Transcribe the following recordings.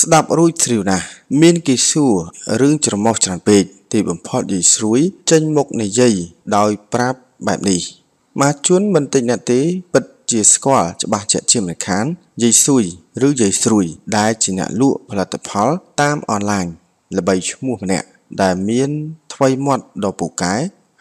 ស្ដាប់រួចជ្រាវណាស់មានគេសួររឿងច្រមុះច្រើនពេកទីបំផុតយាយស្រួយចេញមុខនិយាយដោយប្រាប់បែបនេះម៉ាជួនមិនតិចណាស់ទេពិតជាស្គាល់ច្បាស់ជាក់ជាមិនខានយាយសួយឬយាយស្រួយដែលជាអ្នកលក់ផលិតផលតាមអនឡាញល្បីឈ្មោះម្នាក់ដែលមានថ្វីមាត់ដ៏ពូកែ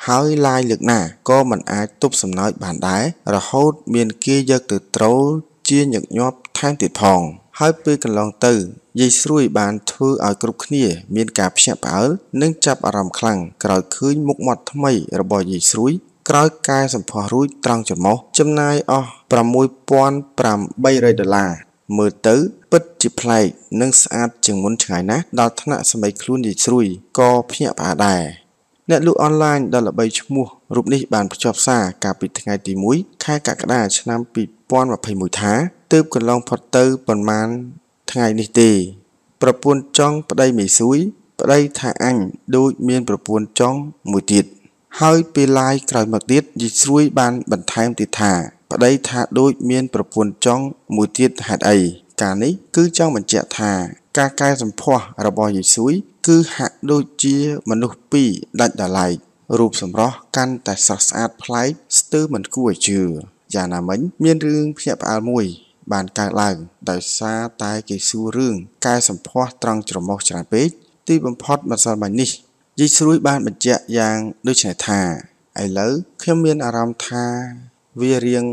ហើយឡាយលើកណាក៏មិនអាចទប់សំណើចបានដែររហូតមានគេយកទៅត្រូលជាញឹកញាប់ថែមទៀតផង ហើយពេលកន្លងទៅយាយស្រួយបានធ្វើឲ្យគ្រប់គ្នាមានការភ្ញាក់ផ្អើលនិងចាប់អារម្មណ៍ខ្លាំងក្រោយឃើញមុខមាត់ថ្មីរបស់យាយស្រួយក្រោយកែសម្ផស្សរួចត្រង់ច្រមុះចំណាយអស់6500ដុល្លារមើលទៅពិតជាប្លែកនិងស្អាតជាងមុនឆ្ងាយណាស់ដល់ថ្នាក់សម័យខ្លួនយាយស្រួយក៏ភ្ញាក់ផ្អើលដែរអ្នកលក់អនឡាញដ៏ល្បីឈ្មោះរូបនេះបានភ្ជាប់សារកាលពីថ្ងៃទី1ខែកក្កដាឆ្នាំ2021ថា ទើបកន្លងផុតទៅប៉ុន្មានថ្ងៃនេះទេ ប្រពន្ធចង់ប្តីមេសួយ ប្តីថាអញដូចមានប្រពន្ធចង់មួយទៀតហើយពេលឡាយក្រោយមកទៀតយីស្រួយបានបន្ថែមទៀតថា ប្តីថាដូចមានប្រពន្ធចង់មួយទៀតហេតុអីការនេះគឺចង់បញ្ជាក់ថាការកែសម្ផស្សរបស់យីស្រួយគឺហាក់ដូចជាមនុស្សពីរដាច់ដោយឡែករូបសម្រស់កាន់តែស្រស់ស្អាតប្លែកស្ទើរមិនគួរឲ្យជឿយ៉ាងណាមិញមានរឿងភ្ញាក់ផ្អើលមួយ បានកើតឡើងដោយសារតែគេសួររឿងកែសម្ផស្សត្រង់ច្រមុះច្រើនពេកទីបំផុតម្សិលមិញនេះយីស្រួយបានបញ្ជាក់យ៉ាងដូចនេះថាឥឡូវខ្ញុំមានអារម្មណ៍ថាវារៀង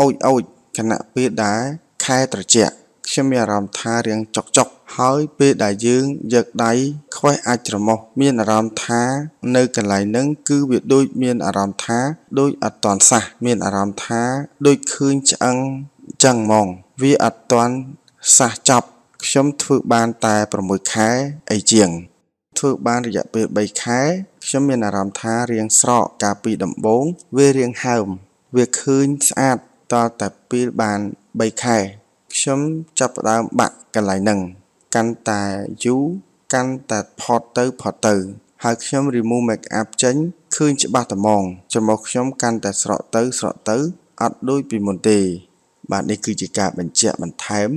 អូចអូចខណៈពេលដែលខែត្រជាក់ខ្ញុំមានអារម្មណ៍ថារៀងចុកចុកហើយពេលដែលយើងយកដៃខ្វេះអាចច្រមុះមានអារម្មណ៍ថានៅកន្លែងហ្នឹងគឺវាដូចមានអារម្មណ៍ថាដូចអត់តន់សះមានអារម្មណ៍ថាដូចឃើញឆ្អឹង ចឹងហ្មង វាអត់ទាន់សះចប់ខ្ញុំធ្វើបានតែ6ខែអីជាង ធ្វើបានរយៈពេល3ខែខ្ញុំមានអារម្មណ៍ថារៀងស្រកកាលពីដំបូងវារៀងហើម វាឃើញស្អាតតតែពេលបាន3ខែខ្ញុំចាប់ផ្ដើមបាក់កន្លែងហ្នឹងកាន់តែយូរកាន់តែផុតទៅផុតទៅ ហើយខ្ញុំ remove make up ចេញឃើញច្បាស់ត្មងចំមកខ្ញុំកាន់តែស្រកទៅស្រកទៅអត់ដូចពីមុនទេ បាទនេះគឺជាការបញ្ជាក់បន្ថែម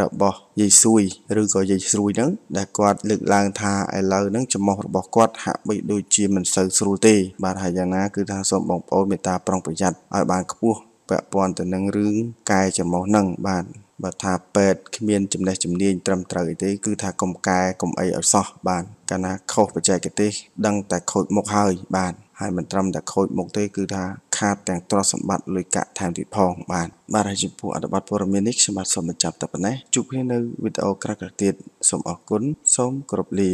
របស់យាយសួយឬក៏យាយស្រួយហ្នឹងដែលគាត់លើកឡើងថាឥឡូវហ្នឹងចំមុះរបស់គាត់ហាក់បីដូចជាមិនសូវស្រួលទេ បាទហើយយ៉ាងណាគឺថាសូមបងប្អូនមេត្តាប្រុងប្រយ័ត្នឲ្យបានខ្ពស់ពាក់ព័ន្ធទៅនឹងរឿងកែចំមុះហ្នឹងបាទបើថាពេទ្យគ្មានចំណេះជំនាញត្រឹមត្រូវអីទេ គឺថាកុំកែកុំអីឲ្យសោះបាទកាលណាខុសបច្ចេកទេស ដឹងតែខូចមុខហើយបាទហើយមិនត្រឹមតែខូចមុខទេគឺថា ខាតទាំងទ្រព្យសម្បត្តិលុយកាក់ថែមទៀតផងបាទបាទហើយចំពោះអត្ថបទព័ត៌មាននេះខ្ញុំបាទសូមបញ្ចប់តែប៉ុណ្ណេះជួបគ្នានៅវីដេអូក្រោយៗទៀតសូមអរគុណសូមគោរពលា